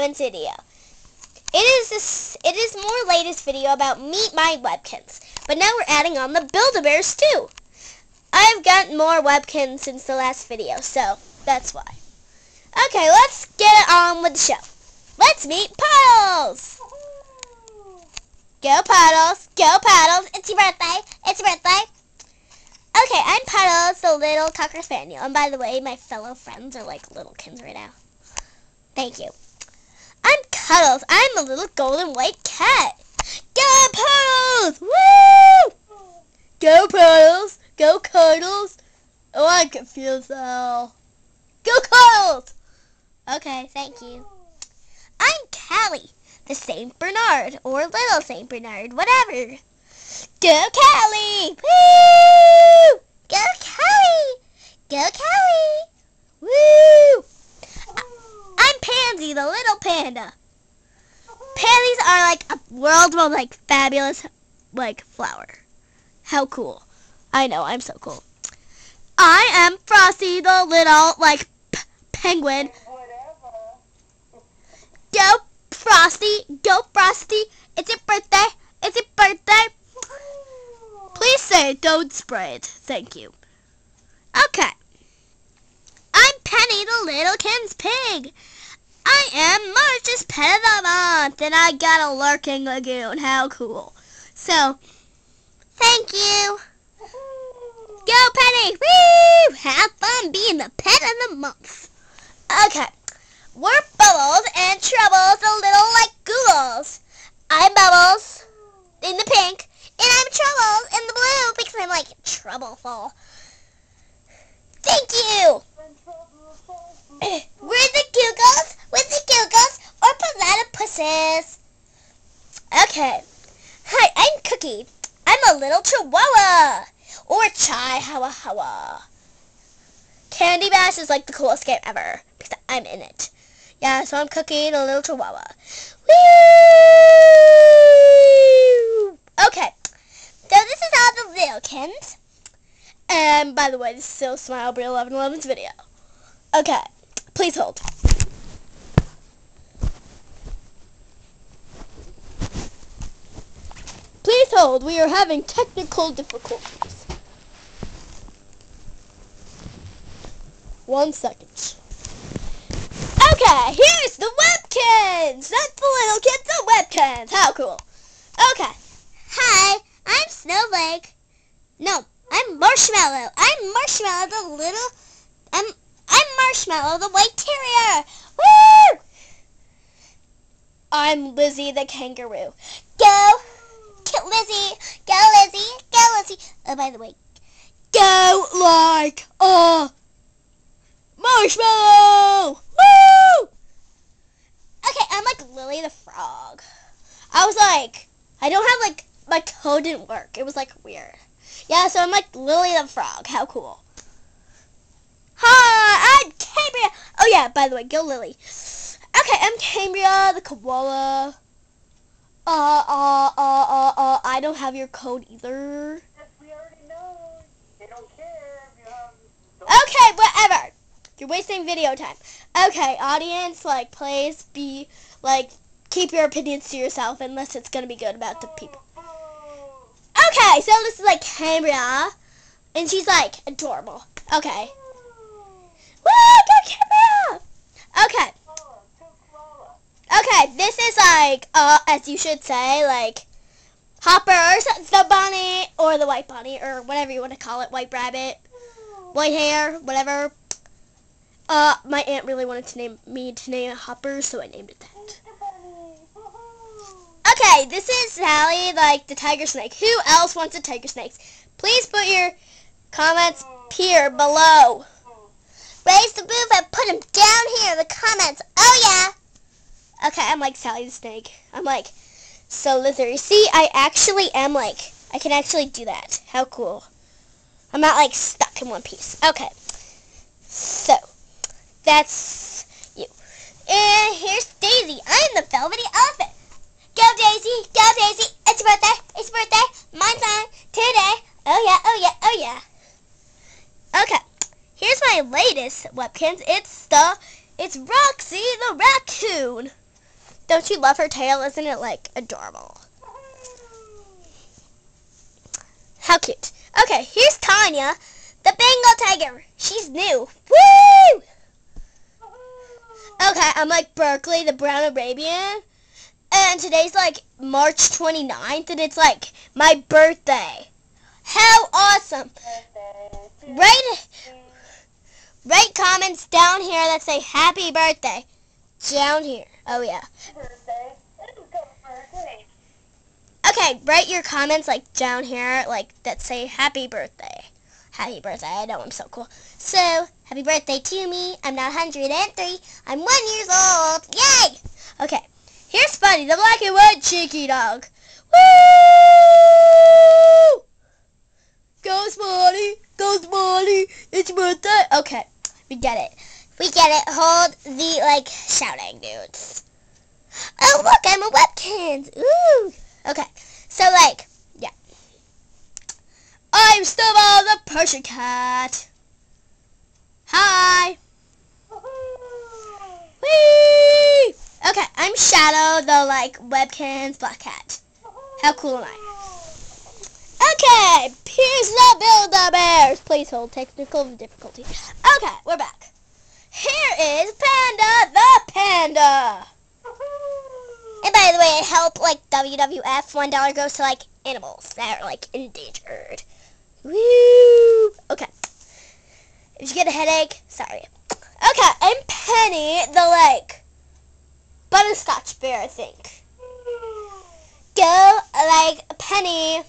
11's video. It is this. It is more latest video about meet my webkinz, but now we're adding on the Build-A-Bears too. I've gotten more webkinz since the last video, so that's why. Okay, let's get on with the show. Let's meet Puddles. Go Puddles, go Puddles. It's your birthday. It's your birthday. Okay, I'm Puddles, the little Cocker Spaniel. And by the way, my fellow friends are like little kins right now. Thank you. I'm Cuddles. I'm a little golden white cat. Go Puddles! Woo! Go Puddles! Go Cuddles! Oh, I'm confused now. Go Cuddles! Okay, thank you. I'm Callie, the Saint Bernard, or Little Saint Bernard, whatever. Go Callie! Woo! Go Callie! Go Callie! Woo! I'm Pansy, the little panda. Pansies are like a world of like fabulous like flower. How cool. I know, I'm so cool. I am Frosty, the little like penguin. Go Frosty, go Frosty. It's your birthday. It's your birthday. Please say don't spray it. Thank you. Okay. I'm Penny the Little Kin's Pig. I am March's Pet of the Month, and I got a lurking lagoon. How cool. So, thank you. Go, Penny! Woo! Have fun being the pet of the month. Okay. We're Bubbles and Troubles, a little like googles. I'm Bubbles in the pink, and I'm Troubles in the blue because I'm like troubleful. Thank you. We're the googles with the googles or Okay. Hi, I'm Cookie. I'm a little chihuahua or chihuahua. Candy Bash is like the coolest game ever because I'm in it. Yeah, so I'm Cookie, a little chihuahua. Woo! Okay, so this is all the Lil'Kinz. And by the way, this is still Smile Bri 1111's video. Okay, please hold. Hold, we are having technical difficulties. One second. Okay, here's the webkinz! That's the little kids, the webkinz! How cool. Okay. Hi, I'm Snowflake. No, I'm Marshmallow. I'm Marshmallow, the little... I'm, I'm Marshmallow, the white terrier. Woo! I'm Lizzie the kangaroo. Go! Get Lizzie! Go, Lizzie! Go, Lizzie! Oh, by the way, go like a marshmallow! Woo! Okay, I'm like Lily the frog. I was like, I don't have like, my code didn't work. It was like weird. Yeah, so I'm like Lily the frog. How cool. Hi, I'm Cambria. Oh yeah, by the way, go Lily. Okay, I'm Cambria the koala. Uh, uh, uh, uh, uh, I don't have your code either. We already know. They don't care if you have. Okay, whatever. You're wasting video time. Okay, audience, like, please be, like, keep your opinions to yourself unless it's gonna be good about the people. Okay, so this is, like, Cambria, and she's, like, adorable. Okay. Woo, go Cambria! Okay. Okay, this is like, uh, as you should say, like, Hopper, or the bunny, or the white bunny, or whatever you want to call it, white rabbit, white hair, whatever. Uh, my aunt really wanted to name me to name it Hopper, so I named it that. Okay, this is Sally, like the tiger snake. Who else wants a tiger snake? Please put your comments here below. Raise the roof and put them down here in the comments. Oh yeah. Okay, I'm like Sally the snake. I'm like so lizard. See, I actually am like I can actually do that. How cool. I'm not like stuck in one piece. Okay. So that's you. And here's Daisy. I'm the velvety elephant. Go Daisy, go Daisy. It's your birthday. It's your birthday. Mine's on today. Oh yeah, oh yeah, oh yeah. Okay. Here's my latest webkinz. It's the it's Roxy the raccoon. Don't you love her tail? Isn't it like adorable? How cute. Okay, here's Tanya, the Bengal tiger. She's new. Woo! Okay, I'm like Berkeley, the brown Arabian. And today's like March 29th, and it's like my birthday. How awesome! Write, write comments down here that say happy birthday. Down here. Oh, yeah. Birthday. It's got birthday. Okay, write your comments like down here, like that say happy birthday. Happy birthday. I know I'm so cool. So, happy birthday to me. I'm now 103. I'm one years old. Yay! Okay, here's Funny, the black and white cheeky dog. Woo! Go Spotty! Go Spotty! It's birthday! Okay, we get it. We get it. Hold the, like, shouting dudes. Oh, look, I'm a webcam. Ooh! Okay, so, like, yeah. I'm Snowball the Persian Cat. Hi! Whee! Okay, I'm Shadow, the, like, webcam's black cat. How cool am I? Okay, here's the Build-A-Bears. Please hold technical difficulty. Okay, we're back. Here is Panda the Panda. And by the way, I help like WWF. One dollar goes to like animals that are like endangered. Woo! Okay. If you get a headache, sorry. Okay, I'm Penny, the like butterscotch bear, I think. Go like Penny.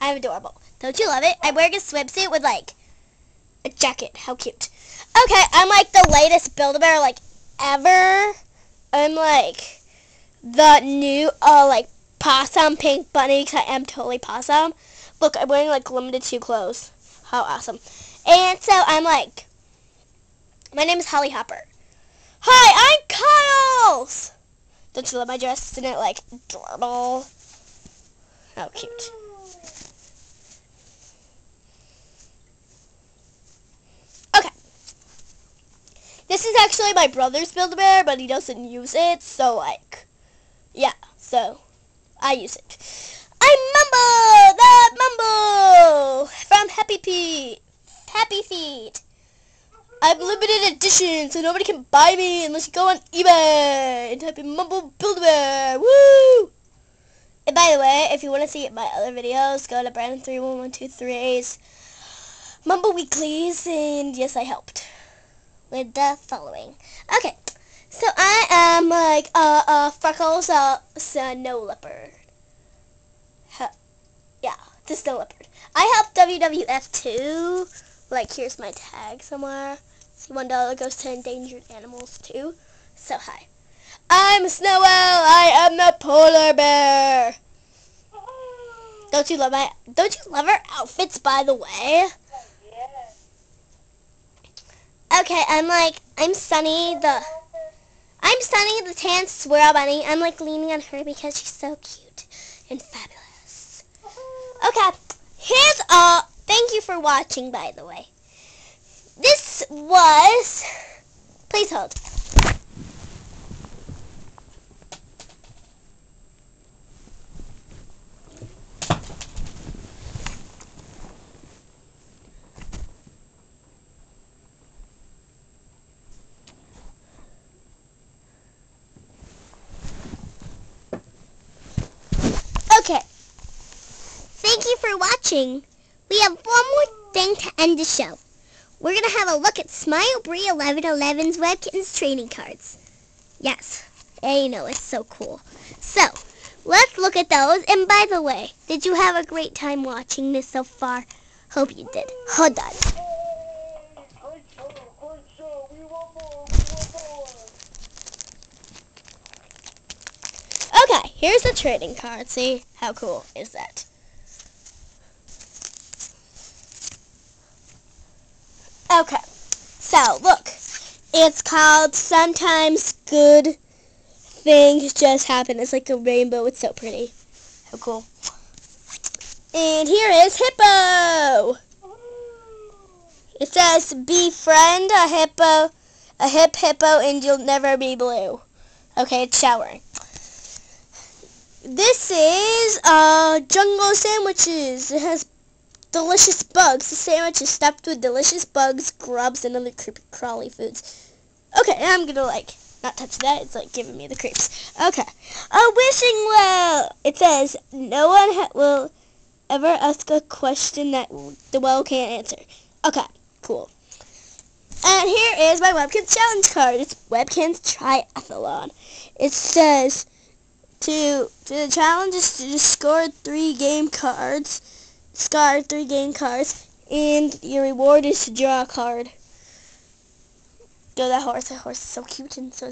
I'm adorable. Don't you love it? I'm wearing a swimsuit with like a jacket. How cute. Okay, I'm like the latest Build-A-Bear like ever. I'm like the new uh like possum pink bunny because I am totally possum. Look, I'm wearing like Limited Too clothes. How awesome. And so I'm like my name is Holly Hopper. Hi, I'm Kyles. Don't you love my dress? Isn't it like adorable? How cute. This is actually my brother's Build-A-Bear, but he doesn't use it, so like, yeah, so I use it. I'm Mumbo, the Mumbo from Happy Feet. Happy Feet. I'm limited edition, so nobody can buy me unless you go on eBay and type in Mumbo Build-A-Bear. Woo! And by the way, if you want to see my other videos, go to Brandon31123's Mumble Weeklies, and yes, I helped with the following. Okay, so I am like a, a freckles, uh, snow leopard. Huh. Yeah, the snow leopard. I helped WWF too. Like, here's my tag somewhere. See, one dollar goes to endangered animals too. So hi. I'm Snowell. I am the polar bear. Don't you love my? Don't you love our outfits? By the way. Okay, I'm like I'm Sunny the I'm Sunny the tan swirl bunny. I'm like leaning on her because she's so cute and fabulous. Okay, here's all. thank you for watching by the way. This was please hold. Okay. Thank you for watching. We have one more thing to end the show. We're going to have a look at Smile Bri 1111's Webkinz trading cards. Yes, I know, it's so cool. So, let's look at those. And by the way, did you have a great time watching this so far? Hope you did. Hold on. Hey, great show, great show. We want more, we want more. Okay, here's a trading card. See, how cool is that? Okay, so look, it's called Sometimes Good Things Just Happen. It's like a rainbow. It's so pretty. How cool. And here is Hippo. It says, befriend a hippo, a hip hippo, and you'll never be blue. Okay, it's showering. This is uh jungle sandwiches. It has delicious bugs. The sandwich is stuffed with delicious bugs, grubs, and other creepy crawly foods. Okay, I'm gonna like not touch that. It's like giving me the creeps. Okay. A wishing well. It says no one will ever ask a question that the well can't answer. Okay, cool. And here is my Webkinz challenge card. It's Webkinz Triathlon. It says to the challenge is to just score three game cards, score three game cards, and your reward is to draw a card. Go that horse. That horse is so cute and so